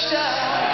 pressure.